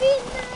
みんな。